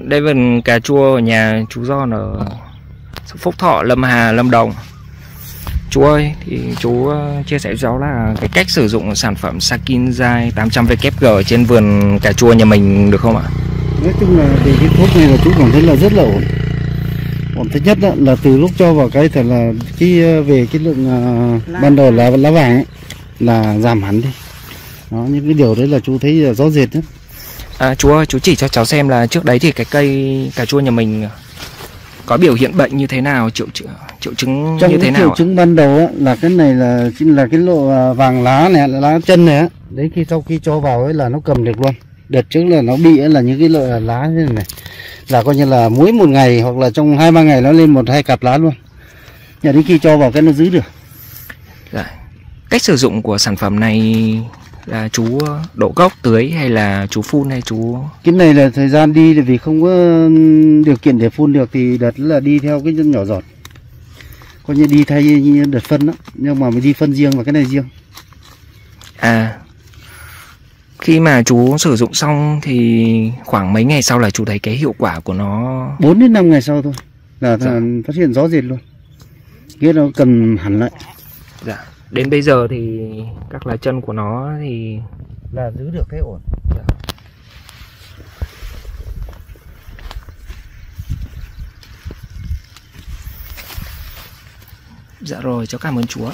Đây vườn cà chua ở nhà chú Giòn ở Phúc Thọ, Lâm Hà, Lâm Đồng. Chú ơi, thì chú ờ, chia sẻ cho cháu là cái cách sử dụng sản phẩm Sakin Dai 800WG trên vườn cà chua nhà mình được không ạ? nói chung là thì cái thuốc này là chú cảm thấy là rất là ổn ổn thứ nhất là từ lúc cho vào cái thì là cái ờ, về cái lượng lá. ban đầu là lá vàng ấy là giảm hẳn đi đó những cái điều đấy là chú thấy là rõ rệt nhất À, chú ơi, chú chỉ cho cháu xem là trước đấy thì cái cây cà chua nhà mình có biểu hiện bệnh như thế nào, triệu triệu, triệu chứng trong như thế nào triệu chứng ban đầu á, là cái này là chính là cái lộ ờ, vàng lá này là lá chân này á. Đấy khi sau khi cho vào ấy là nó cầm được luôn. Đợt trước là nó bị ấy là những cái loại lá như này, là coi như là mỗi một ngày hoặc là trong hai ba ngày nó lên một hai cặp lá luôn. Nhà đến khi cho vào cái nó giữ được. Dạ. Cách sử dụng của sản phẩm này là chú đổ gốc tưới hay là chú phun hay chú? Cái này là thời gian đi thì vì không có điều kiện để phun được thì đợt là đi theo cái chân nhỏ giọt. Coi như đi thay như đợt phân đó nhưng mà mình đi phân riêng và cái này riêng. À Khi mà chú sử dụng xong thì khoảng mấy ngày sau là chú thấy cái hiệu quả của nó? 4 đến 5 ngày sau thôi là Dạ. phát hiện rõ rệt luôn. Cái nó cần hẳn lại. Dạ Đến bây giờ thì các lá chân của nó thì là giữ được cái ổn. Dạ rồi cháu cảm ơn chú ạ